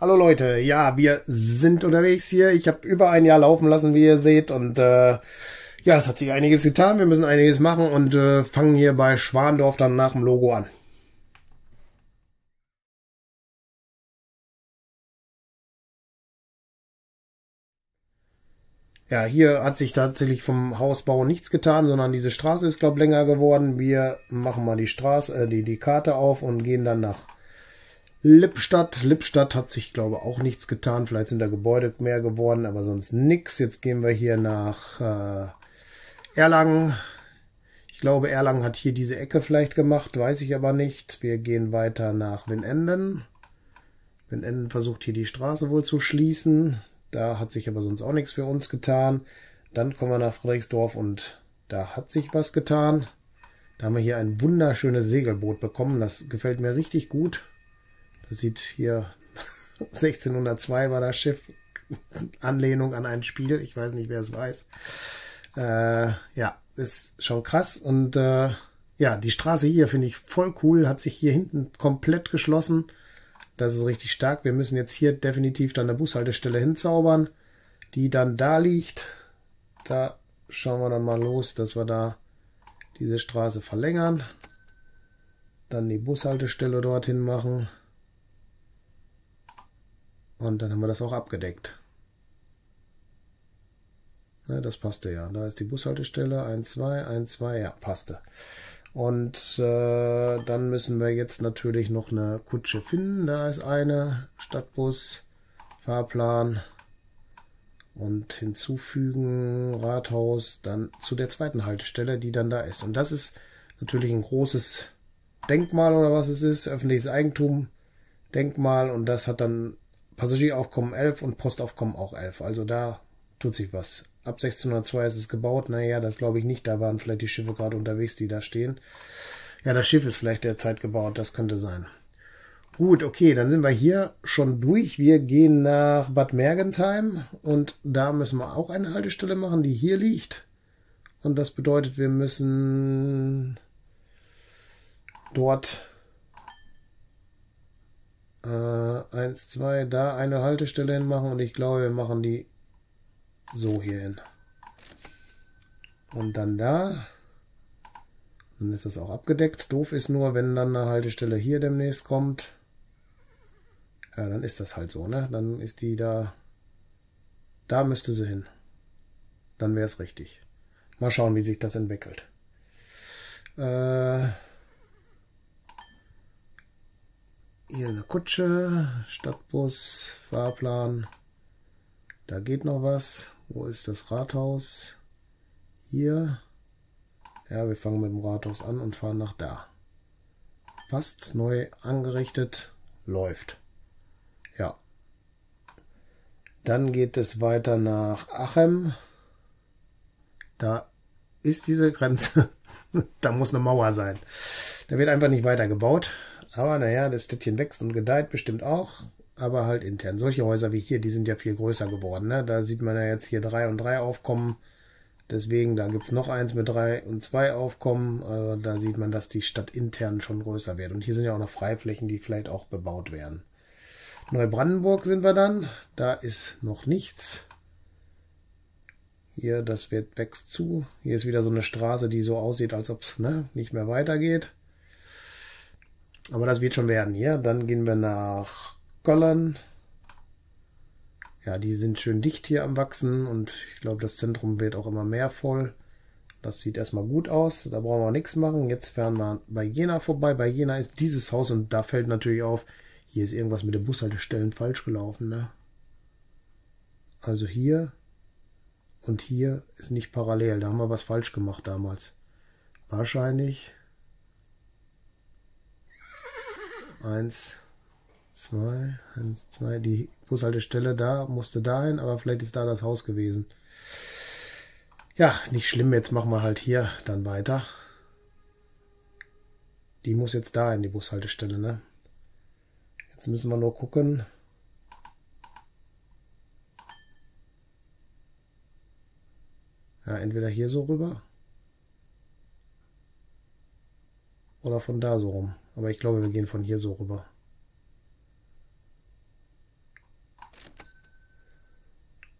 Hallo Leute, ja, wir sind unterwegs hier. Ich habe über ein Jahr laufen lassen, wie ihr seht. Und äh, ja, es hat sich einiges getan. Wir müssen einiges machen und äh, fangen hier bei Schwandorf dann nach dem Logo an. Ja, hier hat sich tatsächlich vom Hausbau nichts getan, sondern diese Straße ist, glaube länger geworden. Wir machen mal die Straße, äh, die, die Karte auf und gehen dann nach Lippstadt. Lippstadt hat sich, glaube auch nichts getan. Vielleicht sind da Gebäude mehr geworden, aber sonst nix. Jetzt gehen wir hier nach äh, Erlangen. Ich glaube, Erlangen hat hier diese Ecke vielleicht gemacht, weiß ich aber nicht. Wir gehen weiter nach Winenden. Winenden versucht hier die Straße wohl zu schließen. Da hat sich aber sonst auch nichts für uns getan. Dann kommen wir nach Friedrichsdorf und da hat sich was getan. Da haben wir hier ein wunderschönes Segelboot bekommen. Das gefällt mir richtig gut. Sieht hier 1602 war das Schiff. Anlehnung an ein Spiel. Ich weiß nicht, wer es weiß. Äh, ja, ist schon krass. Und äh, ja, die Straße hier finde ich voll cool. Hat sich hier hinten komplett geschlossen. Das ist richtig stark. Wir müssen jetzt hier definitiv dann eine Bushaltestelle hinzaubern, die dann da liegt. Da schauen wir dann mal los, dass wir da diese Straße verlängern. Dann die Bushaltestelle dorthin machen. Und dann haben wir das auch abgedeckt. Ja, das passte ja. Da ist die Bushaltestelle. 1, 2, 1, 2. Ja, passte. Und äh, dann müssen wir jetzt natürlich noch eine Kutsche finden. Da ist eine Stadtbus, Fahrplan und hinzufügen Rathaus dann zu der zweiten Haltestelle, die dann da ist. Und das ist natürlich ein großes Denkmal oder was es ist, öffentliches Eigentum, Denkmal und das hat dann Passagieraufkommen 11 und Postaufkommen auch 11. Also da tut sich was. Ab 1602 ist es gebaut. Naja, das glaube ich nicht. Da waren vielleicht die Schiffe gerade unterwegs, die da stehen. Ja, das Schiff ist vielleicht derzeit gebaut. Das könnte sein. Gut, okay, dann sind wir hier schon durch. Wir gehen nach Bad Mergentheim und da müssen wir auch eine Haltestelle machen, die hier liegt. Und das bedeutet, wir müssen dort äh, eins, zwei, da eine Haltestelle hinmachen und ich glaube, wir machen die so hier hin. Und dann da. Dann ist das auch abgedeckt. Doof ist nur, wenn dann eine Haltestelle hier demnächst kommt. Ja, dann ist das halt so, ne? Dann ist die da. Da müsste sie hin. Dann wäre es richtig. Mal schauen, wie sich das entwickelt. Äh, hier eine Kutsche, Stadtbus, Fahrplan. Da geht noch was. Wo ist das Rathaus? Hier. Ja, wir fangen mit dem Rathaus an und fahren nach da. Passt, neu angerichtet, läuft. Ja. Dann geht es weiter nach Achem. Da ist diese Grenze. da muss eine Mauer sein. Da wird einfach nicht weiter gebaut. Aber naja, das Städtchen wächst und gedeiht bestimmt auch aber halt intern. Solche Häuser wie hier, die sind ja viel größer geworden. Ne? Da sieht man ja jetzt hier drei und drei aufkommen. Deswegen, da gibt's noch eins mit drei und zwei aufkommen. Äh, da sieht man, dass die Stadt intern schon größer wird. Und hier sind ja auch noch Freiflächen, die vielleicht auch bebaut werden. Neubrandenburg sind wir dann. Da ist noch nichts. Hier, das wird wächst zu. Hier ist wieder so eine Straße, die so aussieht, als ob es ne, nicht mehr weitergeht. Aber das wird schon werden hier. Dann gehen wir nach Gollern. Ja, die sind schön dicht hier am Wachsen und ich glaube, das Zentrum wird auch immer mehr voll. Das sieht erstmal gut aus, da brauchen wir nichts machen. Jetzt fahren wir bei Jena vorbei. Bei Jena ist dieses Haus und da fällt natürlich auf, hier ist irgendwas mit den Bushaltestellen falsch gelaufen. Ne? Also hier und hier ist nicht parallel. Da haben wir was falsch gemacht damals. Wahrscheinlich. Eins, zwei, eins, zwei. Die Bushaltestelle da musste dahin, aber vielleicht ist da das Haus gewesen. Ja, nicht schlimm. Jetzt machen wir halt hier dann weiter. Die muss jetzt da in die Bushaltestelle, ne? Jetzt müssen wir nur gucken. Ja, entweder hier so rüber. Oder von da so rum. Aber ich glaube, wir gehen von hier so rüber.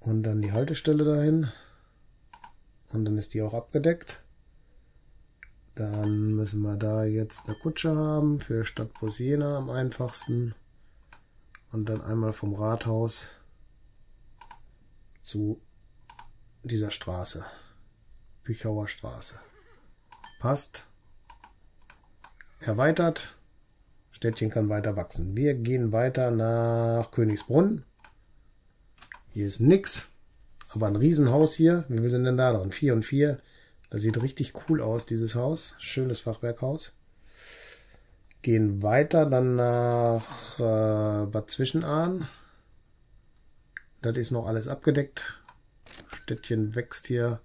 Und dann die Haltestelle dahin. Und dann ist die auch abgedeckt. Dann müssen wir da jetzt eine Kutsche haben für Stadtbus Jena am einfachsten. Und dann einmal vom Rathaus zu dieser Straße. Büchauer Straße. Passt. Erweitert. Städtchen kann weiter wachsen. Wir gehen weiter nach Königsbrunn. Hier ist nix. Aber ein Riesenhaus hier. Wie viel sind denn da drin? Vier und vier. Das sieht richtig cool aus, dieses Haus. Schönes Fachwerkhaus. Gehen weiter dann nach äh, Bad Zwischenahn. Das ist noch alles abgedeckt. Städtchen wächst hier.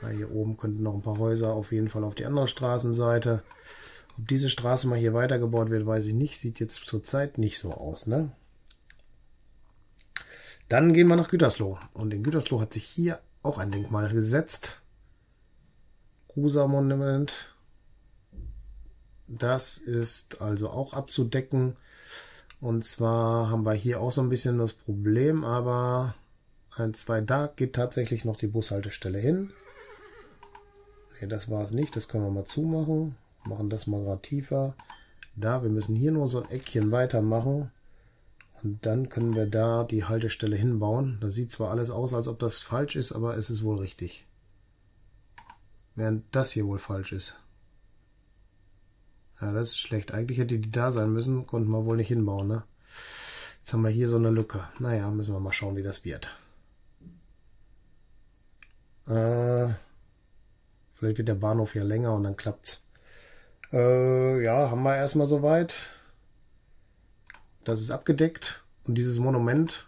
Ja, hier oben könnten noch ein paar Häuser auf jeden Fall auf die andere Straßenseite. Ob diese Straße mal hier weitergebaut wird, weiß ich nicht. Sieht jetzt zurzeit nicht so aus, ne? Dann gehen wir nach Gütersloh. Und in Gütersloh hat sich hier auch ein Denkmal gesetzt. Grusa Monument. Das ist also auch abzudecken. Und zwar haben wir hier auch so ein bisschen das Problem, aber ein, zwei, da geht tatsächlich noch die Bushaltestelle hin. Ne, das war es nicht. Das können wir mal zumachen. Machen das mal gerade tiefer. Da, wir müssen hier nur so ein Eckchen weitermachen. Und dann können wir da die Haltestelle hinbauen. Das sieht zwar alles aus, als ob das falsch ist, aber es ist wohl richtig. Während das hier wohl falsch ist. Ja, das ist schlecht. Eigentlich hätte die da sein müssen. Konnten wir wohl nicht hinbauen, ne? Jetzt haben wir hier so eine Lücke. Naja, müssen wir mal schauen, wie das wird. Äh, vielleicht wird der Bahnhof ja länger und dann klappt's. Äh, ja, haben wir erstmal soweit. Das ist abgedeckt. Und dieses Monument,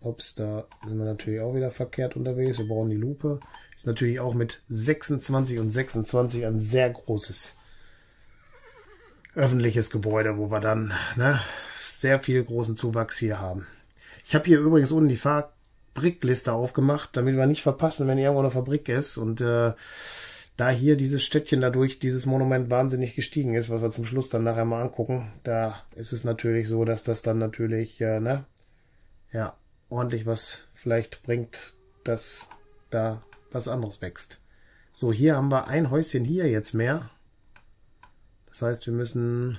ups, da sind wir natürlich auch wieder verkehrt unterwegs. Wir brauchen die Lupe. Ist natürlich auch mit 26 und 26 ein sehr großes öffentliches Gebäude, wo wir dann ne, sehr viel großen Zuwachs hier haben. Ich habe hier übrigens unten die Fabrikliste aufgemacht, damit wir nicht verpassen, wenn irgendwo eine Fabrik ist. Und äh, da hier dieses Städtchen dadurch, dieses Monument wahnsinnig gestiegen ist, was wir zum Schluss dann nachher mal angucken, da ist es natürlich so, dass das dann natürlich, äh, ne, ja, ordentlich was vielleicht bringt, dass da was anderes wächst. So, hier haben wir ein Häuschen hier jetzt mehr. Das heißt, wir müssen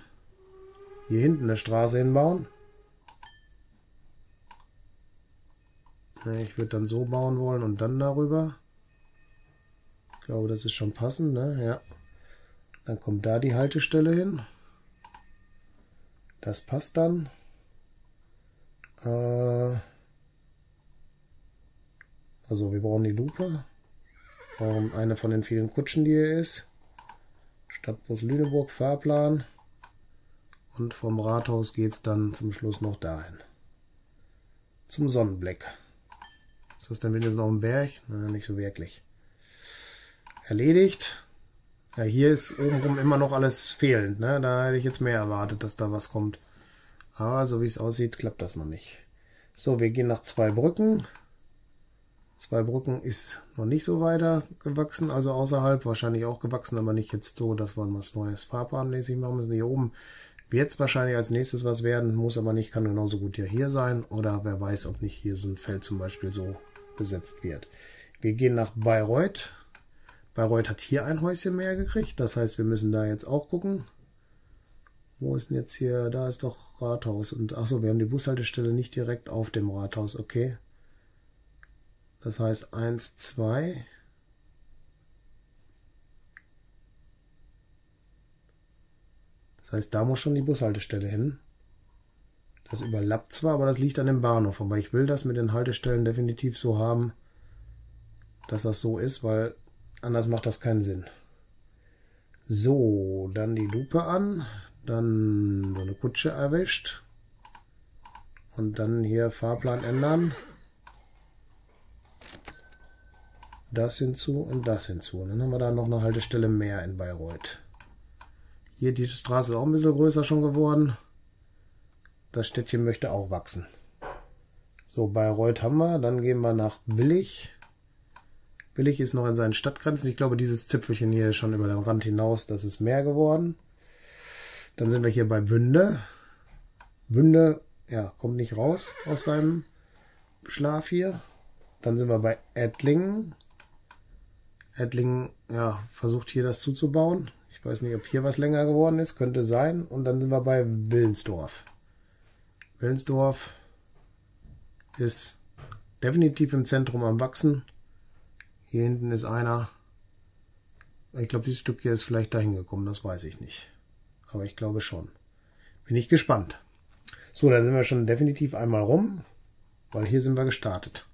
hier hinten eine Straße hinbauen. Ich würde dann so bauen wollen und dann darüber. Ich glaube, das ist schon passend, ne? Ja. Dann kommt da die Haltestelle hin. Das passt dann. Äh also wir brauchen die Lupe. Brauchen eine von den vielen Kutschen, die hier ist. Stadtbus Lüneburg Fahrplan. Und vom Rathaus geht es dann zum Schluss noch dahin. Zum Sonnenblick. Ist das denn wenigstens noch ein Berg? Nein, nicht so wirklich. Erledigt. Ja, hier ist obenrum immer noch alles fehlend. Ne? Da hätte ich jetzt mehr erwartet, dass da was kommt. Aber so wie es aussieht, klappt das noch nicht. So, wir gehen nach zwei Brücken. Zwei Brücken ist noch nicht so weiter gewachsen, also außerhalb wahrscheinlich auch gewachsen, aber nicht jetzt so, dass wir was Neues fahrbahnmäßig machen müssen. Hier oben wird es wahrscheinlich als nächstes was werden, muss aber nicht, kann genauso gut ja hier sein oder wer weiß, ob nicht hier so ein Feld zum Beispiel so besetzt wird. Wir gehen nach Bayreuth. Bayreuth hat hier ein Häuschen mehr gekriegt, das heißt, wir müssen da jetzt auch gucken. Wo ist denn jetzt hier? Da ist doch Rathaus. Und achso, wir haben die Bushaltestelle nicht direkt auf dem Rathaus. Okay. Das heißt 1, 2. Das heißt, da muss schon die Bushaltestelle hin. Das überlappt zwar, aber das liegt an dem Bahnhof. Aber ich will das mit den Haltestellen definitiv so haben, dass das so ist, weil anders macht das keinen Sinn. So, dann die Lupe an, dann so eine Kutsche erwischt und dann hier Fahrplan ändern das hinzu und das hinzu. Und dann haben wir da noch eine Haltestelle mehr in Bayreuth. Hier diese Straße ist auch ein bisschen größer schon geworden. Das Städtchen möchte auch wachsen. So, Bayreuth haben wir. Dann gehen wir nach Willig. Willig ist noch in seinen Stadtgrenzen. Ich glaube, dieses Zipfelchen hier ist schon über den Rand hinaus. Das ist mehr geworden. Dann sind wir hier bei Bünde. Bünde, ja, kommt nicht raus aus seinem Schlaf hier. Dann sind wir bei Ettlingen. Ettlingen, ja, versucht hier das zuzubauen. Ich weiß nicht, ob hier was länger geworden ist. Könnte sein. Und dann sind wir bei Willensdorf. Willensdorf ist definitiv im Zentrum am Wachsen. Hier hinten ist einer. Ich glaube, dieses Stück hier ist vielleicht dahin gekommen. Das weiß ich nicht. Aber ich glaube schon. Bin ich gespannt. So, dann sind wir schon definitiv einmal rum, weil hier sind wir gestartet.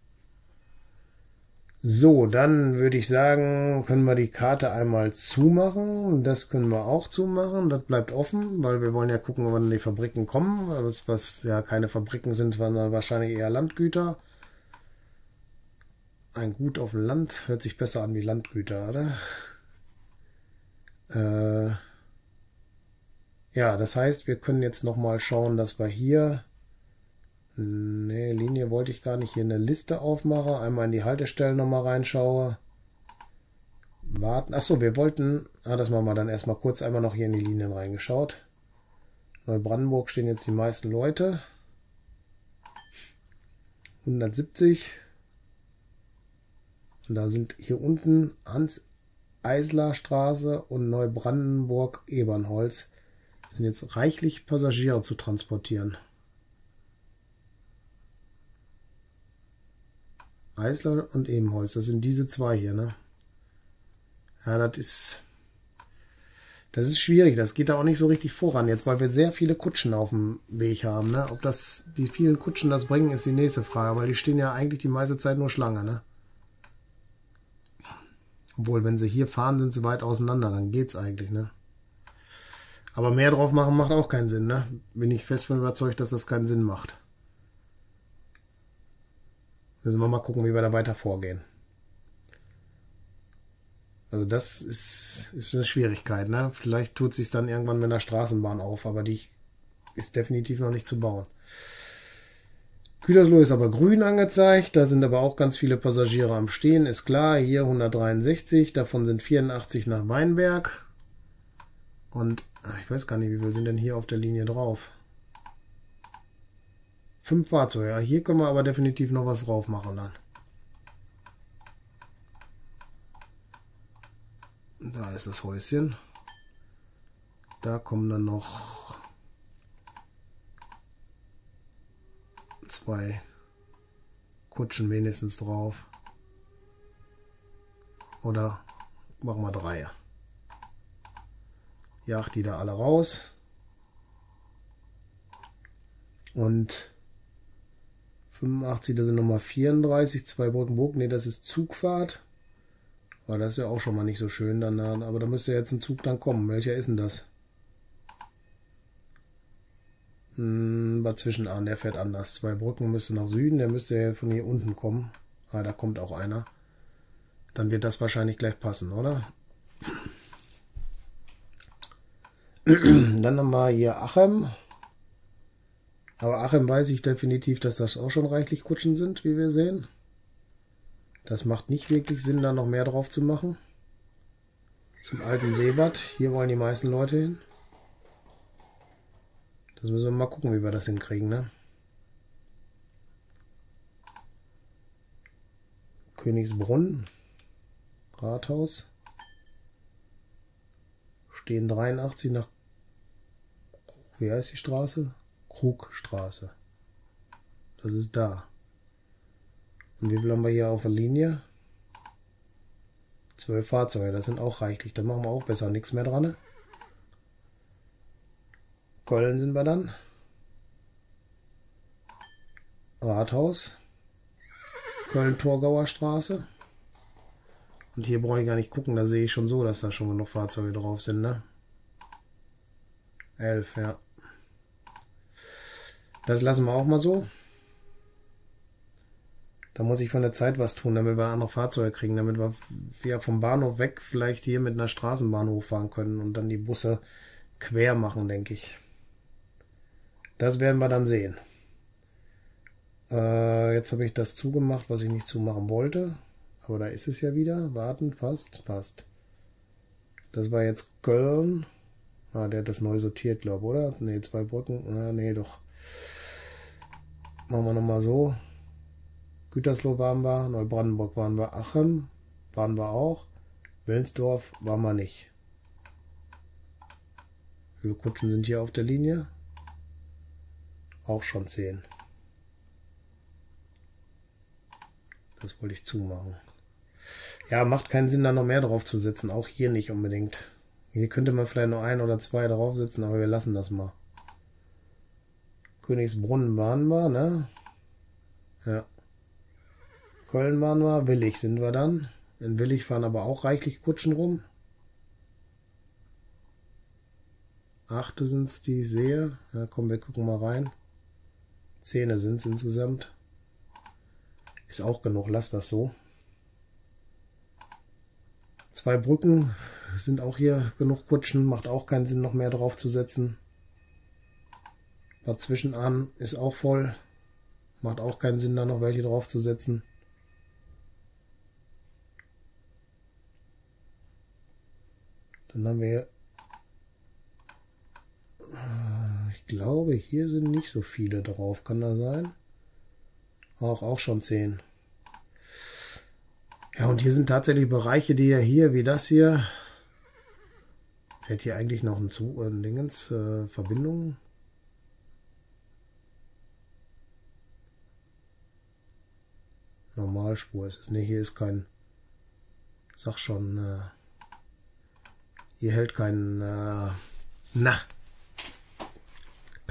So, dann würde ich sagen, können wir die Karte einmal zumachen. Das können wir auch zumachen. Das bleibt offen, weil wir wollen ja gucken, wann die Fabriken kommen. Das, was ja keine Fabriken sind, sondern wahrscheinlich eher Landgüter. Ein Gut auf dem Land hört sich besser an wie Landgüter, oder? Äh ja, das heißt, wir können jetzt nochmal schauen, dass wir hier Ne, Linie wollte ich gar nicht. Hier eine Liste aufmache. Einmal in die Haltestellen nochmal reinschaue. Warten. Achso, wir wollten. Ah, das machen wir dann erstmal kurz einmal noch hier in die Linien reingeschaut. Neubrandenburg stehen jetzt die meisten Leute. 170. Und da sind hier unten Hans Eisler Straße und Neubrandenburg Ebernholz. Sind jetzt reichlich Passagiere zu transportieren. Eisler und Ebenholz. Das sind diese zwei hier, ne? Ja, das ist. Das ist schwierig. Das geht da auch nicht so richtig voran jetzt, weil wir sehr viele Kutschen auf dem Weg haben, ne? Ob das, die vielen Kutschen das bringen, ist die nächste Frage, weil die stehen ja eigentlich die meiste Zeit nur Schlange, ne? Obwohl, wenn sie hier fahren, sind sie weit auseinander, dann geht's eigentlich, ne? Aber mehr drauf machen macht auch keinen Sinn, ne? Bin ich fest von überzeugt, dass das keinen Sinn macht. Müssen wir mal gucken, wie wir da weiter vorgehen. Also das ist, ist eine Schwierigkeit. Ne? Vielleicht tut sich dann irgendwann mit einer Straßenbahn auf, aber die ist definitiv noch nicht zu bauen. Gütersloh ist aber grün angezeigt, da sind aber auch ganz viele Passagiere am Stehen, ist klar, hier 163, davon sind 84 nach Weinberg. Und ah, ich weiß gar nicht, wie viel sind denn hier auf der Linie drauf. Fünf Fahrzeuge. Ja, hier können wir aber definitiv noch was drauf machen dann. Da ist das Häuschen. Da kommen dann noch zwei Kutschen wenigstens drauf. Oder machen wir drei. Jagt die da alle raus. Und 85, das sind nochmal 34, zwei Brückenburg. Ne, das ist Zugfahrt. Aber das ist ja auch schon mal nicht so schön dann. Aber da müsste jetzt ein Zug dann kommen. Welcher ist denn das? Hm, Bad Zwischenahn, der fährt anders. Zwei Brücken müsste nach Süden, der müsste von hier unten kommen. Ah, da kommt auch einer. Dann wird das wahrscheinlich gleich passen, oder? Dann haben wir hier Achem. Aber Achim weiß ich definitiv, dass das auch schon reichlich Kutschen sind, wie wir sehen. Das macht nicht wirklich Sinn, da noch mehr drauf zu machen. Zum alten Seebad. Hier wollen die meisten Leute hin. Das müssen wir mal gucken, wie wir das hinkriegen, ne? Königsbrunn. Rathaus. Stehen 83 nach... Wie heißt die Straße? Krugstraße. Das ist da. Und wie viel haben wir hier auf der Linie? Zwölf Fahrzeuge, das sind auch reichlich. Da machen wir auch besser nichts mehr dran. Köln sind wir dann. Rathaus. Köln-Torgauer Straße. Und hier brauche ich gar nicht gucken, da sehe ich schon so, dass da schon genug Fahrzeuge drauf sind, ne? Elf, ja. Das lassen wir auch mal so. Da muss ich von der Zeit was tun, damit wir andere Fahrzeuge kriegen, damit wir, wir vom Bahnhof weg vielleicht hier mit einer Straßenbahn hochfahren können und dann die Busse quer machen, denke ich. Das werden wir dann sehen. Äh, jetzt habe ich das zugemacht, was ich nicht zumachen wollte. Aber da ist es ja wieder. Warten, passt, passt. Das war jetzt Köln. Ah, der hat das neu sortiert, glaube ich, oder? Ne, zwei Brücken. Ah, nee, doch. Machen wir nochmal so. Gütersloh waren wir, Neubrandenburg waren wir, Aachen waren wir auch, Willensdorf waren wir nicht. Wie viele Kutschen sind hier auf der Linie? Auch schon zehn. Das wollte ich zumachen. Ja, macht keinen Sinn, da noch mehr drauf zu setzen. Auch hier nicht unbedingt. Hier könnte man vielleicht noch ein oder zwei draufsetzen, aber wir lassen das mal. Königsbrunnen waren wir, ne? Ja. Köln waren wir, Willig sind wir dann. In Willig fahren aber auch reichlich Kutschen rum. Achte sind es, die ich sehe. Ja, komm, wir gucken mal rein. Zehn sind es insgesamt. Ist auch genug, lass das so. Zwei Brücken sind auch hier genug Kutschen, macht auch keinen Sinn, noch mehr drauf zu setzen. Dazwischen an ist auch voll, macht auch keinen Sinn, da noch welche drauf zu setzen. Dann haben wir ich glaube, hier sind nicht so viele drauf. Kann das sein? Auch, auch schon zehn. Ja, und hier sind tatsächlich Bereiche, die ja hier, wie das hier, hätte hier eigentlich noch ein Zu äh, Dingens, äh, Verbindung. Normalspur ist es. Ne, hier ist kein, sag schon, äh, hier hält kein, äh, na,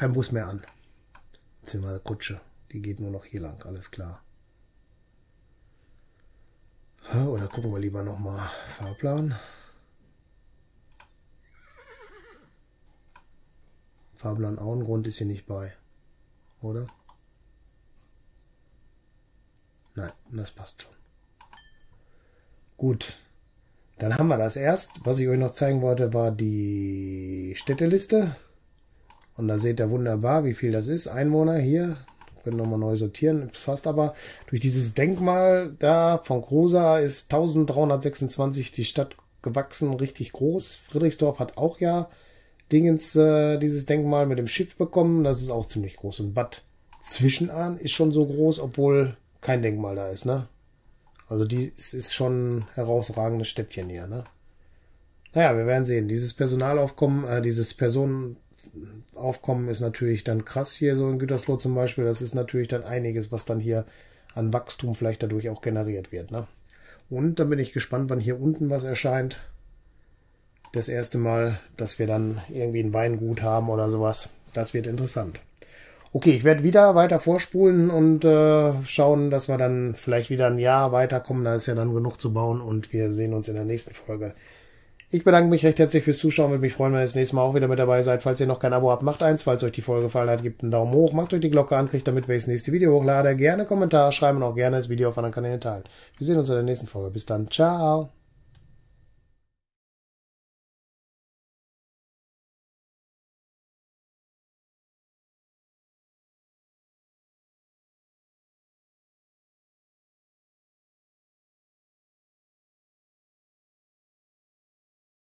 kein Bus mehr an. Beziehungsweise Kutsche. Die geht nur noch hier lang, alles klar. Oder gucken wir lieber nochmal Fahrplan. Fahrplan Auengrund ist hier nicht bei. Oder? Nein, das passt schon. Gut. Dann haben wir das erst. Was ich euch noch zeigen wollte, war die Städteliste. Und da seht ihr wunderbar, wie viel das ist. Einwohner hier. Können nochmal neu sortieren. Fast aber durch dieses Denkmal da von Grosa ist 1326 die Stadt gewachsen, richtig groß. Friedrichsdorf hat auch ja Dingens äh, dieses Denkmal mit dem Schiff bekommen. Das ist auch ziemlich groß. Und Bad Zwischenahn ist schon so groß, obwohl kein Denkmal da ist, ne? Also die ist schon herausragendes Städtchen hier, ne? Naja, wir werden sehen. Dieses Personalaufkommen, äh, dieses Personen Aufkommen ist natürlich dann krass hier so in Gütersloh zum Beispiel. Das ist natürlich dann einiges, was dann hier an Wachstum vielleicht dadurch auch generiert wird. Ne? Und dann bin ich gespannt, wann hier unten was erscheint. Das erste Mal, dass wir dann irgendwie ein Weingut haben oder sowas. Das wird interessant. Okay, ich werde wieder weiter vorspulen und äh, schauen, dass wir dann vielleicht wieder ein Jahr weiterkommen. Da ist ja dann genug zu bauen und wir sehen uns in der nächsten Folge. Ich bedanke mich recht herzlich fürs Zuschauen. Würde mich freuen, wenn ihr das nächste Mal auch wieder mit dabei seid. Falls ihr noch kein Abo habt, macht eins. Falls euch die Folge gefallen hat, gebt einen Daumen hoch. Macht euch die Glocke an, kriegt damit, wenn ich das nächste Video hochlade. Gerne Kommentar schreiben und auch gerne das Video auf anderen Kanälen teilen. Wir sehen uns in der nächsten Folge. Bis dann. Ciao.